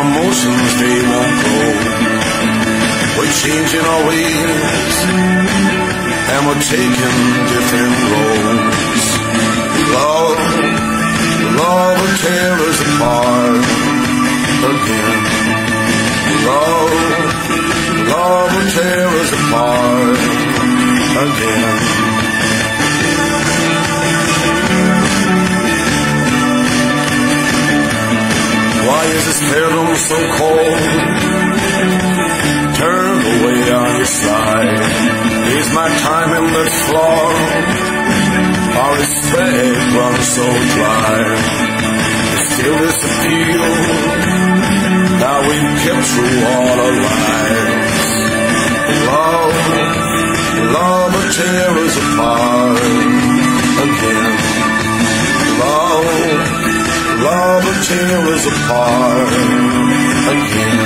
our motions they won't grow. We're changing our ways and we're taking different roads. Love, love will tear us apart again. Love, love will tear us apart again. Why is this paradise so cold? Turn away on your side. Is my time in the floor? Our respect runs so dry. Still this appeal that we've kept through all our lives. Love, love will tear us apart love will tear us apart again.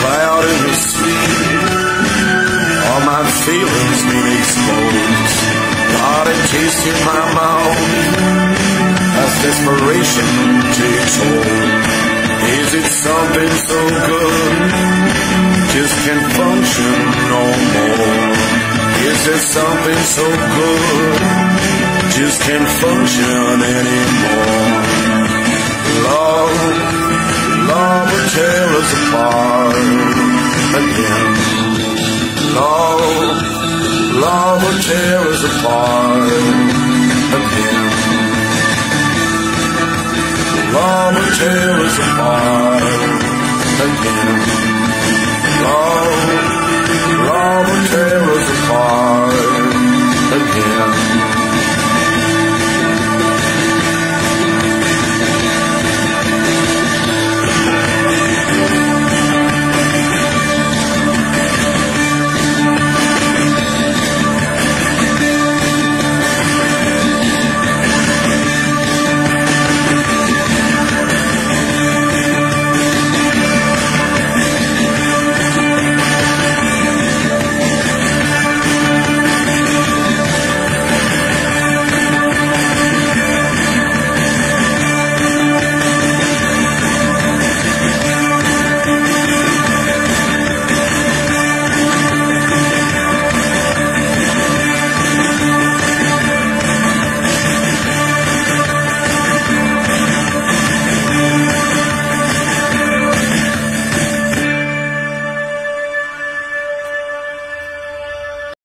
Cry out in your sleep. All my feelings been exposed. Got a taste in my mouth as desperation takes hold. Is it something so good? Just can't function no more. Is there something so good? Just can't function anymore. Love, love will tear us apart again. Love, love will tear us apart again. Love will tear us apart again. Love, love will